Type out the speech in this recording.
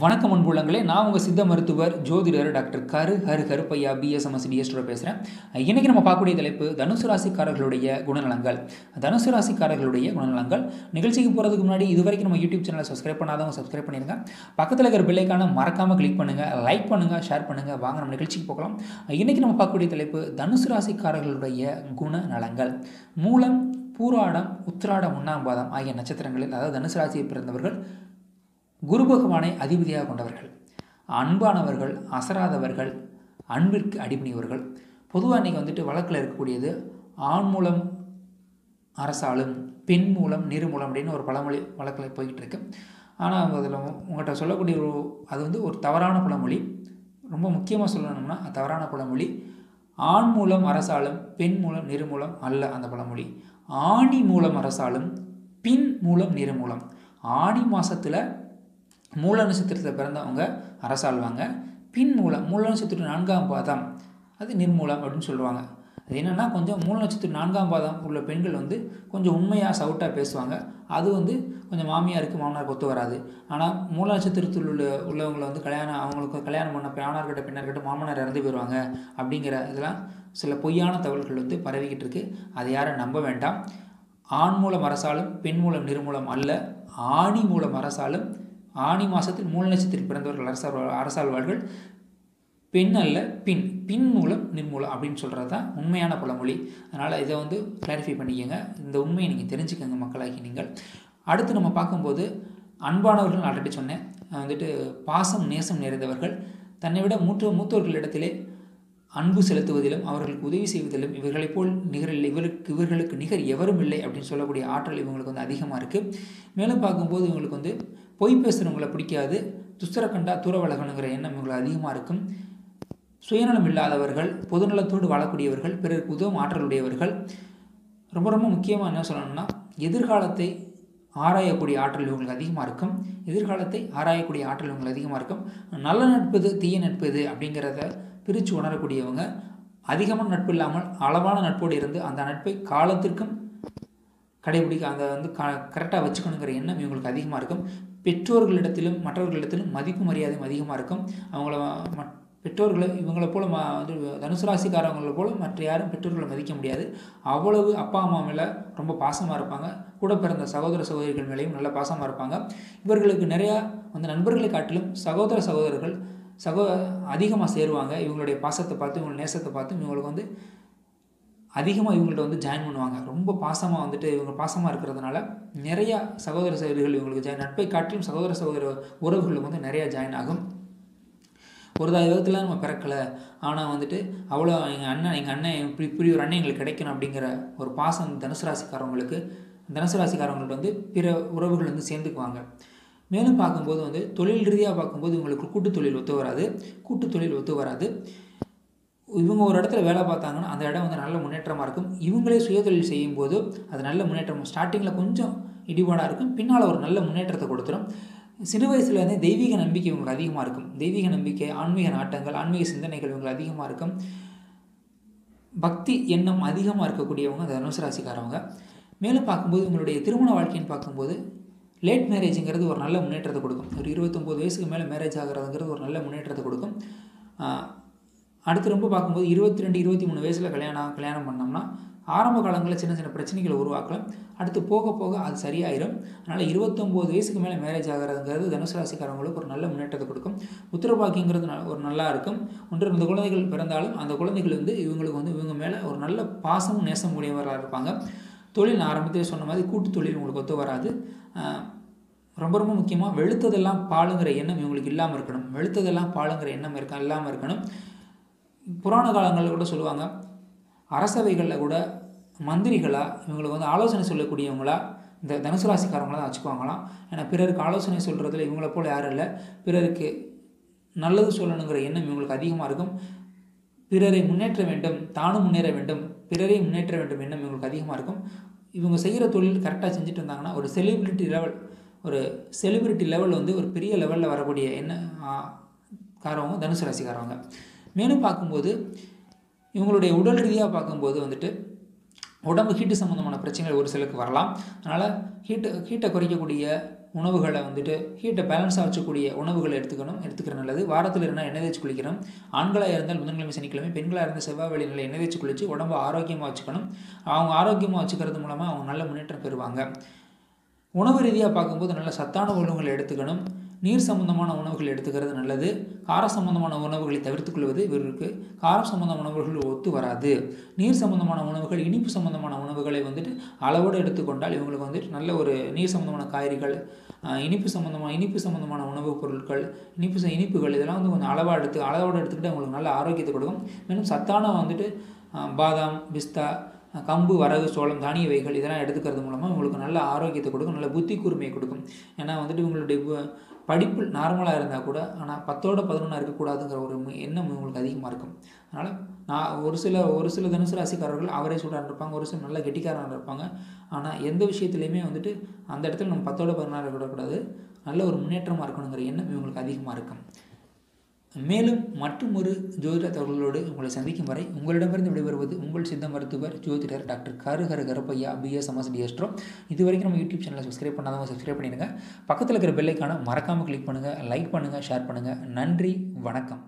வணக்கம் அன்புள்ளங்களே நான் உங்கள் சித்த மருத்துவர் ஜோதிடர் டாக்டர் கரு ஹரு கருப்பையா பிஎஸ்எம்எஸ் டிஎஸ்டோட பேசுகிறேன் இன்றைக்கி நம்ம பார்க்கக்கூடிய தலைப்பு தனுசு ராசிக்காரர்களுடைய குணநலங்கள் தனுசு ராசிக்காரர்களுடைய குணநலங்கள் நிகழ்ச்சிக்கு போகிறதுக்கு முன்னாடி இது வரைக்கும் நம்ம யூடியூப் சேனலை சப்ஸ்கிரைப் பண்ணாதவங்க சப்ஸ்கிரைப் பண்ணிடுங்க பக்கத்தில் இருக்கிற பில்லைக்கான மறக்காமல் கிளிக் பண்ணுங்கள் லைக் பண்ணுங்கள் ஷேர் பண்ணுங்கள் வாங்க நம்ம நிகழ்ச்சிக்கு போகலாம். இன்றைக்கி நம்ம பார்க்கக்கூடிய தலைப்பு தனுசு ராசிக்காரர்களுடைய குணநலங்கள் மூலம் பூராடம் உத்திராடம் ஒன்றாம் பாதம் ஆகிய நட்சத்திரங்களில் அதாவது தனுசு ராசியை பிறந்தவர்கள் குரு பகவானை அதிபதியாக கொண்டவர்கள் அன்பானவர்கள் அசராதவர்கள் அன்பிற்கு அடிபணியவர்கள். பொதுவாக இன்றைக்கி வந்துட்டு வழக்கில் இருக்கக்கூடியது ஆண் மூலம் அரசாலும் பெண் மூலம் நீர் மூலம் அப்படின்னு ஒரு பழமொழி வழக்கில் போய்கிட்டு இருக்கு. ஆனால் அதில் உங்கள்கிட்ட சொல்லக்கூடிய ஒரு அது வந்து ஒரு தவறான பழமொழி. ரொம்ப முக்கியமாக சொல்லணும்னா தவறான பழமொழி. ஆண் மூலம் அரசாலும் பெண் மூலம் நிறு மூலம் அல்ல அந்த பழமொழி. ஆணி மூலம் அரசாலும் பின் மூலம் நிறு மூலம். ஆணி மாதத்தில் மூல நட்சத்திரத்தில் பிறந்தவங்க அரசாள்வாங்க. பின் மூலம் மூல நட்சத்திரம் நான்காம் பாதம். அது நிர்மூலம் அப்படின்னு சொல்லுவாங்க. அது என்னென்னா கொஞ்சம் மூல நட்சத்திரம் நான்காம் பாதம் உள்ள பெண்கள் வந்து கொஞ்சம் உண்மையாக சவுட்டாக பேசுவாங்க. அது வந்து கொஞ்சம் மாமியாருக்கு மாமனாருக்கு ஒத்து வராது. ஆனால் மூல நட்சத்திரத்தில் உள்ள உள்ளவங்களை வந்து கல்யாணம் அவங்களுக்கு கல்யாணம் பண்ண ஆணார்கிட்ட பின்னர்கிட்ட மாமனார் இறந்து போயிடுவாங்க அப்படிங்கிற இதெல்லாம் சில பொய்யான தகவல்கள் வந்து பரவிக்கிட்டு இருக்கு. அதை யாரும் நம்ப வேண்டாம். ஆண் மூலம் அரசாலும் பெண் மூலம் நிர்மூலம் அல்ல. ஆணி மூலம் அரசாலும் ஆணி மாதத்தில் மூல நட்சத்திரத்தில் பிறந்தவர்கள் அரசால் அரசாழ்வார்கள். பெண் அல்ல பின். பின் மூலம் நிர்மூலம் அப்படின்னு சொல்கிறது தான் உண்மையான பழமொழி. அதனால் இதை வந்து கிளாரிஃபை பண்ணிக்கோங்க. இந்த உண்மையை நீங்கள் தெரிஞ்சுக்கோங்க மக்களாகி நீங்கள். அடுத்து நம்ம பார்க்கும்போது அன்பானவர்கள் ஆல்ரெடி சொன்னேன். வந்துட்டு பாசம் நேசம் நிறைந்தவர்கள். தன்னை விட மூத்த மூத்தவர்களிடத்திலே அன்பு செலுத்துவதிலும் அவர்களுக்கு உதவி செய்வதிலும் இவர்களைப் போல் நிகரில் இவருக்கு இவர்களுக்கு நிகர் எவரும் இல்லை அப்படின்னு சொல்லக்கூடிய ஆற்றல் இவங்களுக்கு வந்து அதிகமாக இருக்குது மேலும் பார்க்கும்போது இவங்களுக்கு வந்து பொய் பேசுகிறவங்களை பிடிக்காது துஸ்தர கண்டா தூர எண்ணம் இவங்களுக்கு அதிகமாக இருக்கும். சுயநலம் இல்லாதவர்கள் பொதுநலத்தோடு வாழக்கூடியவர்கள் பிறருக்கு உதவும் ஆற்றலுடையவர்கள் ரொம்ப ரொம்ப முக்கியமாக என்ன சொல்லணும்னா எதிர்காலத்தை ஆராயக்கூடிய ஆற்றல் இவங்களுக்கு அதிகமாக இருக்கும். எதிர்காலத்தை ஆராயக்கூடிய ஆற்றல் இவங்களுக்கு அதிகமாக இருக்கும். நல்ல நட்பது தீய நட்பது அப்படிங்கிறத பிரித்து உணரக்கூடியவங்க அதிகமான நட்பு இல்லாமல் அளவான நட்போடு இருந்து அந்த நட்பை காலத்திற்கும் கடைபிடிக்க அதை வந்து க கரெக்டாக வச்சுக்கணுங்கிற எண்ணம் இவங்களுக்கு அதிகமாக இருக்கும். பெற்றோர்களிடத்திலும் மற்றவர்களிடத்திலும் மதிப்பு மரியாதையும் அதிகமாக இருக்கும். அவங்கள மட் பெற்றோர்களை இவங்களை போல் ம வந்து தனுசு ராசிக்காரவங்களை போல் மற்ற யாரும் பெற்றோர்களை மதிக்க முடியாது. அவ்வளவு அப்பா அம்மா மேலே ரொம்ப பாசமாக இருப்பாங்க. கூட பிறந்த சகோதர சகோதரிகள் மேலேயும் நல்ல பாசமாக இருப்பாங்க. இவர்களுக்கு நிறையா வந்து நண்பர்களை காட்டிலும் சகோதர சகோதரர்கள் சகோ அதிகமாக சேருவாங்க. இவங்களுடைய பாசத்தை பார்த்து இவங்க நேசத்தை பார்த்து இவங்களுக்கு வந்து அதிகமாக இவங்கள்ட்ட வந்து ஜாயின் பண்ணுவாங்க. ரொம்ப பாசமாக வந்துட்டு இவங்க பாசமாக இருக்கிறதுனால நிறையா சகோதர சகோதரிகள் இவங்களுக்கு ஜாயின் நட்பை காட்டிலும் சகோதர சகோதர உறவுகளுக்கு வந்து நிறையா ஜாயின் ஆகும். ஒரு தாய் விதத்தில் நம்ம பிறக்கலை. ஆனால் வந்துட்டு அவ்வளோ எங்கள் அண்ணன் எங்கள் அண்ணன் இப்படி இப்படி ஒரு அண்ணன் எங்களுக்கு கிடைக்கணும் அப்படிங்கிற ஒரு பாசம் தனுசு ராசிக்காரவங்களுக்கு தனுசு ராசிக்காரவங்கள்ட்ட வந்து பிற உறவுகள் வந்து சேர்ந்துக்குவாங்க. மேலும் பார்க்கும்போது வந்து தொழில் ரீதியாக பார்க்கும்போது இவங்களுக்கு கூட்டு தொழில் ஒத்து வராது. கூட்டு தொழில் ஒத்து வராது. இவங்க ஒரு இடத்துல வேலை பார்த்தாங்கன்னா அந்த இடம் வந்து நல்ல முன்னேற்றமாக இருக்கும். இவங்களே சுயதொழில் செய்யும்போது அது நல்ல முன்னேற்றம் ஸ்டார்டிங்கில் கொஞ்சம் இடிபாடாக இருக்கும். பின்னால் ஒரு நல்ல முன்னேற்றத்தை கொடுத்துரும். சிறு வயசுலேருந்தே தெய்வீக நம்பிக்கை இவங்களுக்கு அதிகமாக இருக்கும். தெய்வீக நம்பிக்கை ஆன்மீக நாட்டங்கள் ஆன்மீக சிந்தனைகள் இவங்களுக்கு அதிகமாக இருக்கும். பக்தி எண்ணம் அதிகமாக இருக்கக்கூடியவங்க அந்த தனுசு ராசிக்காரவங்க. மேலும் பார்க்கும்போது இவங்களுடைய திருமண வாழ்க்கைன்னு பார்க்கும்போது லேட் மேரேஜுங்கிறது ஒரு நல்ல முன்னேற்றத்தை கொடுக்கும். ஒரு இருபத்தொம்போது வயசுக்கு மேலே மேரேஜ் ஆகிறதுங்கிறது ஒரு நல்ல முன்னேற்றத்தை கொடுக்கும். அடுத்து ரொம்ப பார்க்கும்போது இருபத்தி ரெண்டு இருபத்தி மூணு வயசில் கல்யாணம் கல்யாணம் பண்ணோம்னா ஆரம்ப காலங்களில் சின்ன சின்ன பிரச்சனைகளை உருவாக்கலாம். அடுத்து போக போக அது சரியாயிரும். அதனால் இருபத்தொம்போது வயசுக்கு மேலே மேரேஜ் ஆகிறதுங்கிறது தனுசு ராசிக்காரங்களுக்கு ஒரு நல்ல முன்னேற்றத்தை கொடுக்கும். உத்தரவாக்கியங்கிறது ஒரு நல்லா இருக்கும். ஒன்று இந்த குழந்தைகள் பிறந்தாலும் அந்த குழந்தைகள் வந்து இவங்களுக்கு வந்து இவங்க மேலே ஒரு நல்ல பாசமும் நேசம் உடையவராக இருப்பாங்க. தொழில் ஆரம்பத்திலே சொன்ன மாதிரி கூட்டு தொழில் உங்களுக்கு ஒத்து வராது. ரொம்ப ரொம்ப முக்கியமாக வெளுத்ததெல்லாம் பாலுங்கிற எண்ணம் இவங்களுக்கு இல்லாமல் இருக்கணும். வெளுத்ததெல்லாம் பாலுங்கிற எண்ணம் இருக்க இல்லாமல் இருக்கணும். புராண காலங்களில் கூட சொல்லுவாங்க அரசவைகளில் கூட மந்திரிகளாக இவங்களுக்கு வந்து ஆலோசனை சொல்லக்கூடியவங்களா இந்த தனுசு ராசிக்காரங்கள தான் வச்சுக்குவாங்களாம். ஏன்னா பிறருக்கு ஆலோசனை சொல்கிறதுல இவங்கள போல் யாரும் இல்லை. பிறருக்கு நல்லது சொல்லணுங்கிற எண்ணம் இவங்களுக்கு அதிகமாக இருக்கும். பிறரை முன்னேற்ற வேண்டும் தானும் முன்னேற வேண்டும். பிறரை முன்னேற்ற வேண்டும் எண்ணம் இவங்களுக்கு அதிகமாக இருக்கும். இவங்க செய்கிற தொழில் கரெக்டாக செஞ்சுட்டு இருந்தாங்கன்னா ஒரு செலிபிரிட்டி லெவல் ஒரு செலிபிரிட்டி லெவல் வந்து ஒரு பெரிய லெவலில் வரக்கூடிய என்ன காரவங்க தனுசு ராசிக்காரவங்க. மேலும் பார்க்கும்போது இவங்களுடைய உடல் ரீதியாக பார்க்கும்போது வந்துட்டு உடம்பு ஹீட்டு சம்மந்தமான பிரச்சனைகள் ஒரு சிலருக்கு வரலாம். அதனால் ஹீட்டு ஹீட்டை குறைக்கக்கூடிய உணவுகளை வந்துட்டு ஹீட்டை பேலன்ஸாக வச்சக்கூடிய உணவுகளை எடுத்துக்கணும். எடுத்துக்கிற நல்லது. வாரத்தில் இருந்தால் எண்ணெய் தேய்ச்சி குளிக்கணும். ஆண்களாக இருந்தால் புதன்கிழமை சனிக்கிழமை பெண்களாக இருந்தால் செவ்வாய் வெளியில் எண்ணெய் தேய்ச்சி குளித்து உடம்பு ஆரோக்கியமாக வச்சுக்கணும். அவங்க ஆரோக்கியமாக வச்சுக்கிறது மூலமாக அவங்க நல்ல முன்னேற்றம் பெறுவாங்க. உணவு ரீதியாக பார்க்கும்போது நல்ல சத்தான உணவுகளை எடுத்துக்கணும். நீர் சம்பந்தமான உணவுகள் எடுத்துக்கிறது நல்லது. கார சம்பந்தமான உணவுகளை தவிர்த்துக் கொள்வது இவருக்கு. காரம் சம்பந்தமான உணவுகள் ஒத்து வராது. நீர் சம்பந்தமான உணவுகள் இனிப்பு சம்பந்தமான உணவுகளை வந்துட்டு அளவோடு எடுத்துக்கொண்டால் இவங்களுக்கு வந்துட்டு நல்ல ஒரு நீர் சம்பந்தமான காய்கறிகள் இனிப்பு சம்பந்தமான இனிப்பு சம்பந்தமான உணவுப் பொருட்கள் இனிப்பு இனிப்புகள் இதெல்லாம் வந்து கொஞ்சம் அளவாக எடுத்து அளவோடு எடுத்துக்கிட்டு அவங்களுக்கு நல்ல ஆரோக்கியத்தை கொடுக்கும். மேலும் சத்தான வந்துட்டு பாதாம் பிஸ்தா கம்பு வரகு சோளம் தானிய வகைகள் இதெல்லாம் எடுத்துக்கிறது மூலமாக உங்களுக்கு நல்ல ஆரோக்கியத்தை கொடுக்கும் நல்ல புத்தி கூர்மையை கொடுக்கும். ஏன்னா வந்துட்டு உங்களுடைய படிப்பு நார்மலாக இருந்தால் கூட ஆனால் பத்தோட பதினொன்றா இருக்கக்கூடாதுங்கிற ஒரு எண்ணம் உங்களுக்கு அதிகமாக இருக்கும். அதனால் நான் ஒரு சில ஒரு சில தனுசு ராசிக்காரர்கள் அவரே சூடாக இருப்பாங்க ஒரு சில நல்ல கெட்டிக்காரன் இருப்பாங்க. ஆனால் எந்த விஷயத்துலையுமே வந்துட்டு அந்த இடத்துல நம்ம பத்தோட பதினாறு இருக்கக்கூடாது. நல்ல ஒரு முன்னேற்றமாக இருக்கணுங்கிற எண்ணம் இவங்களுக்கு அதிகமாக இருக்கும். மேலும் மற்றும் ஒரு ஜோதிட தகவல்களோடு உங்களை சந்திக்கும் வரை உங்களிடமிருந்து விடைபெறுவது உங்கள் சித்த மருத்துவர் ஜோதிடர் டாக்டர் கருஹர கருப்பையா பிஎஸ் எம்எஸ் டிஎஸ்ட்ரோ இது வரைக்கும் நம்ம யூடியூப் சேனலை சப்ஸ்கிரைப் பண்ணாதவங்க சப்ஸ்கிரைப் பண்ணிடுங்க. பக்கத்தில் இருக்கிற பெல்லைக்கான மறக்காமல் கிளிக் பண்ணுங்கள் லைக் பண்ணுங்கள் ஷேர் பண்ணுங்கள் நன்றி வணக்கம்.